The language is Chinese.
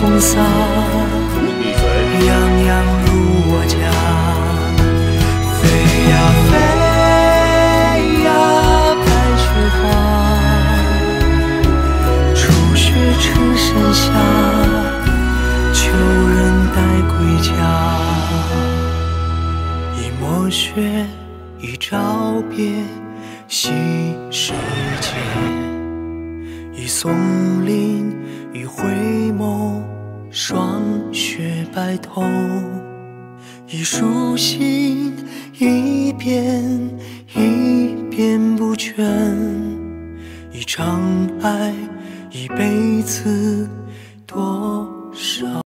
风洒，洋洋入我家。飞呀飞呀，白雪花。初雪趁山下，旧人待归家。一墨雪，一朝别，昔时节。一松林，一回。雪白头，一书信，一遍一遍不倦，一场爱，一辈子多少。